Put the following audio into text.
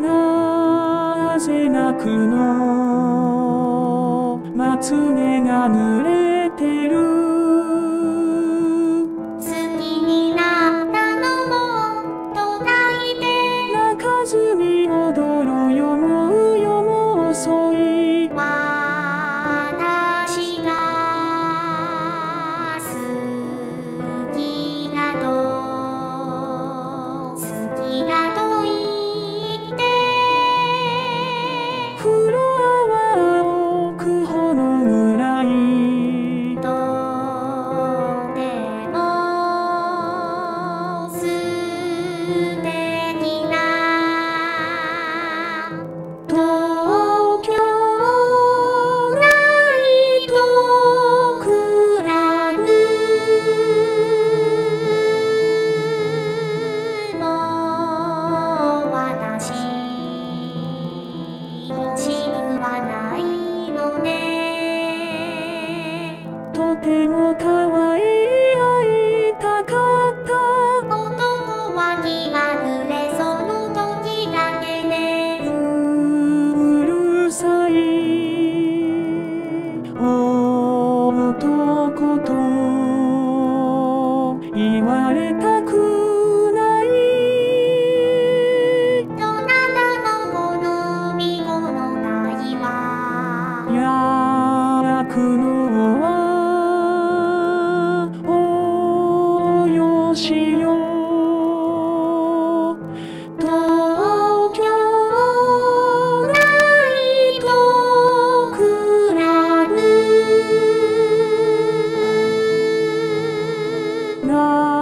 なぜ泣くのまつげが濡れてるても可愛いあいたかった。男は気が濡れその時だけね。うるさい男と言われたくない。どなたの好み頃ないわやらくの No.